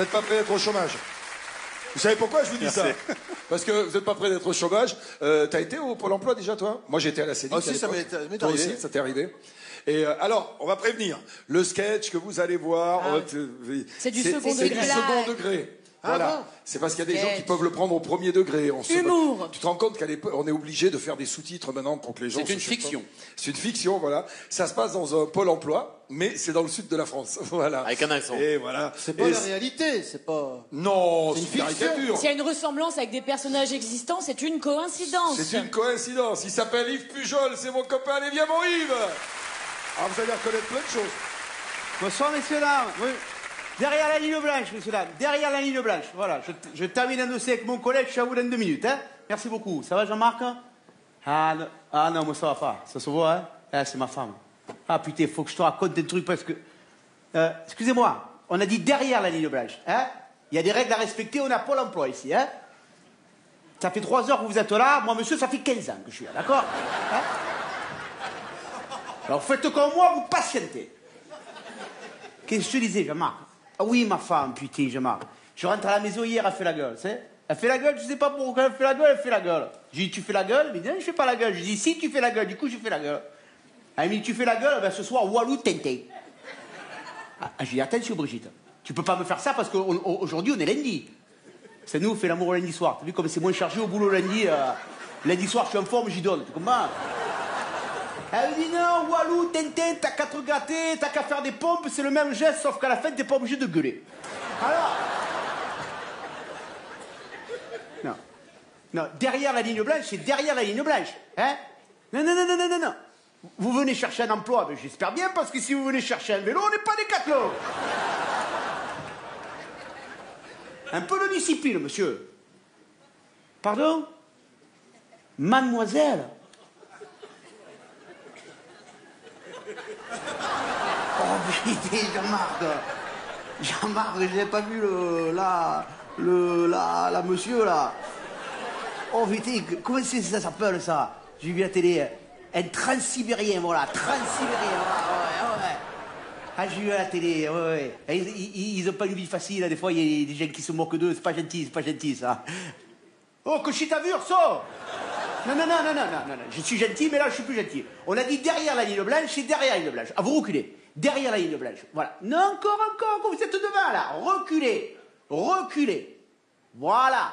Vous n'êtes pas prêt d'être au chômage. Vous savez pourquoi je vous dis ça Parce que vous n'êtes pas prêt d'être au chômage. Euh, T'as été au Pôle emploi déjà, toi? Moi, j'étais à la CEDIC. Ah, si, à ça m'est- Toi arrivé. aussi, ça t'est arrivé. Et euh, alors, on va prévenir. Le sketch que vous allez voir, Ah euh, t- C'est du second c'est degré. du second degré. Ah Voilà. bon c'est parce qu'il y a des gens qui peuvent le prendre au premier degré. On se- Humour. Tu te rends compte qu'à l'époque, on est obligé de faire des sous-titres maintenant pour que les gens. C'est se une fiction. C'est une fiction, voilà. Ça se passe dans un pôle emploi, mais c'est dans le sud de la France, voilà. Avec un accent. Et voilà. C'est pas Et la réalité, c'est pas. Non, C'est une une fiction. caricature. S'il y a une ressemblance avec des personnages existants, c'est une coïncidence. C'est une coïncidence. Il s'appelle Yves Pujol, c'est mon copain. Allez, viens, mon Yves Alors, vous allez reconnaître plein de choses. Bonsoir, messieurs, dames. Derrière la ligne blanche, dames. Derrière la ligne blanche. Voilà, je, termine un dossier avec mon collègue, je suis à vous dans deux minutes. Hein Merci beaucoup. Ça va, Jean-Marc? Ah non, ah non, moi, ça va pas. Ça se voit, hein Ah, c'est ma femme. Ah putain, faut que je te raconte des trucs parce que... Euh, Excusez-moi, on a dit derrière la ligne blanche. Hein Il y a des règles à respecter, on a pas l'emploi ici. Hein ça fait trois heures que vous êtes là. Moi, monsieur, ça fait 15 ans que je suis là, d'accord? Hein? Alors, faites comme moi, vous patientez. Qu'est-ce que je te disais, Jean-Marc? Ah oui, ma femme, putain, Jean-Marc. Je rentre à la maison hier, elle fait la gueule, tu sais Elle fait la gueule, je sais pas pourquoi elle fait la gueule, elle fait la gueule. J'ai dit, tu fais la gueule? Elle me dit, non, je fais pas la gueule. Je dis, si, tu fais la gueule. Du coup, je fais la gueule. Elle me dit, tu fais la gueule, ben ce soir, Walou Tintin. Ah, j'ai dit, attention, Brigitte. Tu peux pas me faire ça parce qu'aujourd'hui, on est lundi. C'est nous, on fait l'amour lundi soir. T'as vu comme c'est moins chargé au boulot lundi euh, Lundi soir, je suis en forme, j'y donne. Tu comprends? Elle dit non, Walou, Tintin, t'as qu'à te t'as qu'à faire des pompes, c'est le même geste, sauf qu'à la fin, t'es pas obligé de gueuler. Alors Non. Non, derrière la ligne blanche, c'est derrière la ligne blanche. Hein? Non, non, non, non, non, non, non. Vous venez chercher un emploi, ben, j'espère bien, parce que si vous venez chercher un vélo, on n'est pas des catalogues. Un peu de discipline, monsieur. Pardon? Mademoiselle? Jean-Marc. Jean-Marc, je n'ai pas vu le. là. le. là. la monsieur, là? Oh putain, comment c'est ça s'appelle ça? J'ai vu la télé. Un transsibérien, voilà, transsibérien, voilà, ouais, ouais. Ah, j'ai vu à la télé, ouais, ouais. Ils, ont pas une vie facile, hein. des fois, il y a des gens qui se moquent d'eux, c'est pas gentil, c'est pas gentil, ça. Oh, que t'as vu, Urso non, non, non, non, non, non, non, je suis gentil, mais là, je suis plus gentil. On a dit derrière la ligne blanche, c'est derrière la ligne blanche. À vous reculer. Derrière la ligne blanche. Voilà. Non, encore, encore, vous êtes devant, là. Reculez. Reculez. Voilà.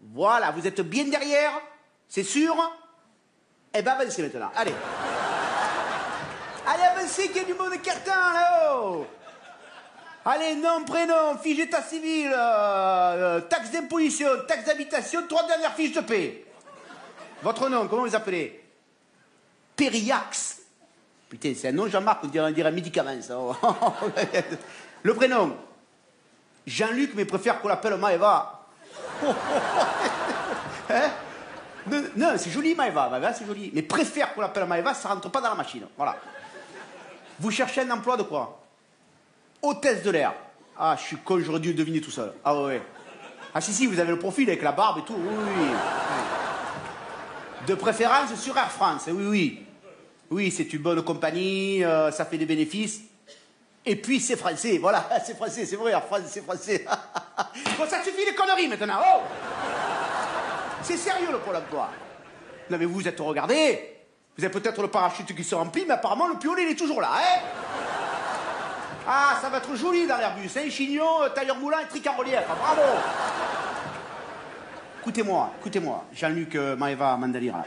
Voilà. Vous êtes bien derrière. C'est sûr Eh ben, avancez maintenant. Allez. Allez, avancez, qu'il y a du monde attend, là-haut. Allez, nom, prénom, fiche d'état civil, euh, euh, taxe d'imposition, taxe d'habitation, trois dernières fiches de paix. Votre nom, comment vous appelez? Périax. Putain, c'est un nom, Jean-Marc, on dirait, on dirait un médicament, ça. Le prénom Jean-Luc, mais préfère qu'on l'appelle Maëva. hein? Non, c'est joli, Maëva. Maëva, c'est joli. Mais préfère qu'on l'appelle Maëva, ça rentre pas dans la machine. Voilà. Vous cherchez un emploi de quoi? Hôtesse de l'air. Ah, je suis con, j'aurais dû deviner tout seul. Ah ouais. Ah si, si, vous avez le profil avec la barbe et tout. Oui, oui. oui. De préférence sur Air France, oui, oui. Oui, c'est une bonne compagnie, euh, ça fait des bénéfices. Et puis c'est français, voilà, c'est français, c'est vrai, c'est français. bon, ça suffit les conneries maintenant, oh C'est sérieux le Pôle emploi. Non mais vous êtes regardé, vous avez peut-être le parachute qui se remplit, mais apparemment le piolet il est toujours là, hein Ah, ça va être joli dans l'Airbus, hein, chignon, euh, tailleur moulant et tric bravo Écoutez-moi, écoutez-moi, Jean-Luc euh, Maëva Mandalira.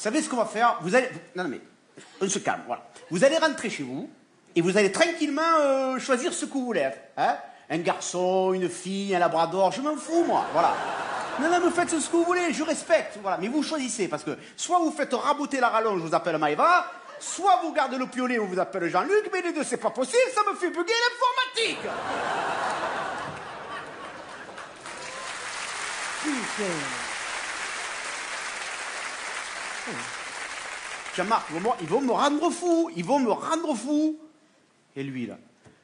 Savez ce qu'on va faire Vous allez. Non, non, mais. On se calme, voilà. Vous allez rentrer chez vous et vous allez tranquillement euh, choisir ce que vous voulez être. Hein un garçon, une fille, un labrador, je m'en fous, moi, voilà. Non, non, mais faites ce que vous voulez, je respecte, voilà. Mais vous choisissez, parce que soit vous faites raboter la rallonge, je vous appelle Maëva, soit vous gardez le piolet, on vous appelle Jean-Luc, mais les deux, c'est pas possible, ça me fait bugger l'informatique. Jean-Marc, ils vont me- rendre fou, ils vont me rendre fou. Et lui, là.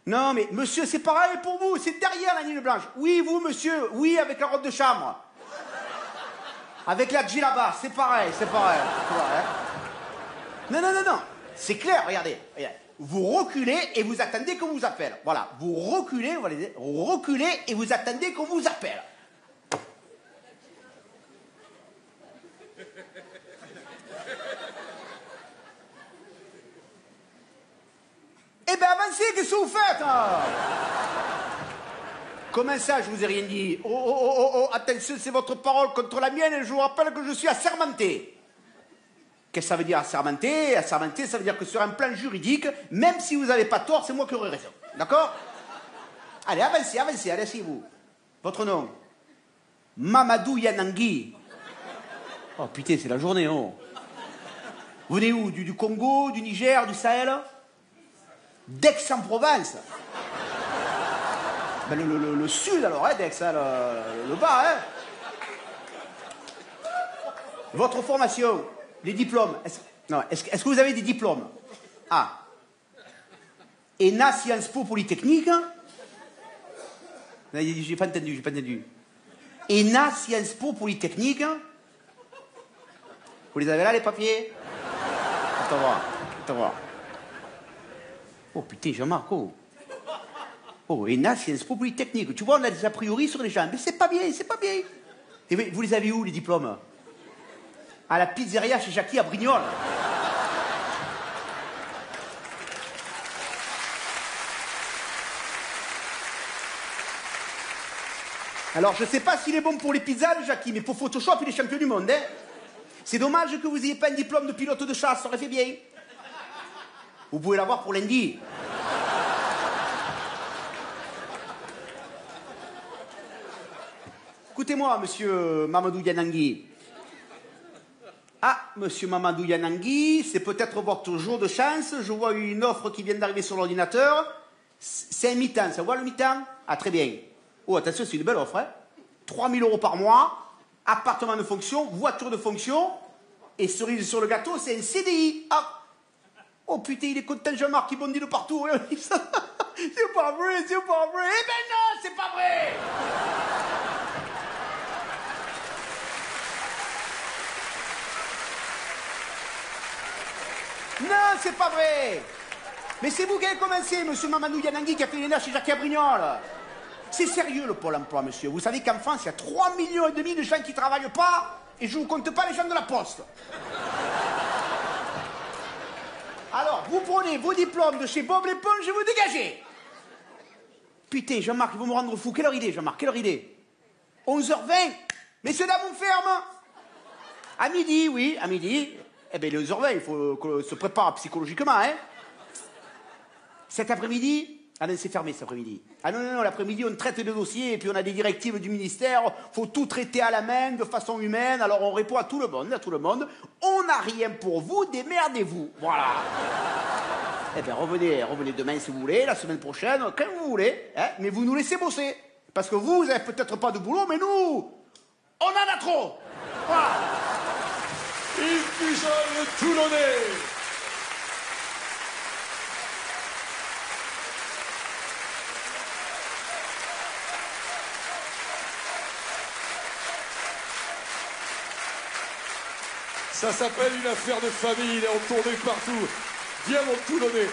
Non, mais monsieur, c'est pareil pour vous, c'est derrière la ligne blanche. Oui, vous, monsieur, oui, avec la robe de chambre. Avec la djellaba, c'est pareil, c'est pareil. pareil. Non, non, non, non, c'est clair, regardez. vous reculez et vous attendez qu'on vous appelle. Voilà, vous reculez, vous reculez et vous attendez qu'on vous appelle. Eh ben avancez, qu'est-ce que vous faites hein Comment ça, je vous ai rien dit? Oh, oh, oh, oh, oh, attention, c'est votre parole contre la mienne et je vous rappelle que je suis assermenté. Qu'est-ce que ça veut dire assermenté? Assermenté, ça veut dire que sur un plan juridique, même si vous n'avez pas tort, c'est moi qui aurai raison. D'accord? Allez, avancez, avancez, allez, asseyez-vous. Votre nom? Mamadou Yanangui. Oh putain, c'est la journée, oh. Vous venez où? Du, du Congo, du Niger, du Sahel? D'Aix-en-Provence ben, le, sud alors, hein, d'Aix, hein, le, bas, hein Votre formation, les diplômes. Est-ce, non, est-ce, que- vous avez des diplômes? Ah. ENA Sciences Po Polytechnique J'ai pas entendu, j'ai pas entendu. ENA Sciences Po Polytechnique Vous les avez là, les papiers? Attends voir. Oh putain, Jean-Marc, oh. Oh, ENA Sciences Po Polytechnique. Tu vois, on a des a priori sur les gens. Mais c'est pas bien, c'est pas bien. Et vous les avez où, les diplômes? À la pizzeria chez Jackie à Brignoles. Alors, je sais pas s'il est bon pour les pizzas, le Jackie, mais pour Photoshop, il est champion du monde, hein. C'est dommage que vous ayez pas un diplôme de pilote de chasse, ça aurait fait bien. Vous pouvez l'avoir pour lundi. Écoutez-moi, monsieur Mamadou Yanangui. Ah, monsieur Mamadou Yanangui, c'est peut-être votre jour de chance. Je vois une offre qui vient d'arriver sur l'ordinateur. C'est un mi-temps, ça voit le mi-temps? Ah, très bien. Oh, attention, c'est une belle offre, hein 3000 euros par mois, appartement de fonction, voiture de fonction, et cerise sur le gâteau, c'est un CDI. Ah Oh putain, il est content, Jean-Marc, il bondit de partout. c'est pas vrai, c'est pas vrai. Eh ben non, c'est pas vrai Non, c'est pas vrai Mais c'est vous qui avez commencé, monsieur Mamadou Yanangui, qui a fait les chez Jacques Cabrignol. C'est sérieux, le Pôle emploi, monsieur. Vous savez qu'en France, il y a 3 millions et demi de gens qui ne travaillent pas, et je ne vous compte pas les gens de la Poste. Alors, vous prenez vos diplômes de chez Bob l'éponge et vous dégagez. Putain, Jean-Marc, il va me rendre fou. Quelle heure il est, Jean-Marc Quelle heure il est 11h20 Messieurs, dames, on ferme À midi, oui, à midi. Eh bien, les heures 20, il faut qu'on se prépare psychologiquement, hein Cet après-midi Ah non, c'est fermé cet après-midi. Ah non, non, non, l'après-midi, on traite des dossiers et puis on a des directives du ministère. faut tout traiter à la main, de façon humaine. Alors on répond à tout le monde, à tout le monde. On n'a rien pour vous, démerdez-vous. Voilà. Eh bien, revenez, revenez demain si vous voulez, la semaine prochaine, quand vous voulez. Hein, mais vous nous laissez bosser. Parce que vous, vous n'avez peut-être pas de boulot, mais nous, on en a trop. Voilà. Yves Pujol, le Toulonnais Ça s'appelle une affaire de famille, il est en partout. Viens mon Toulonnais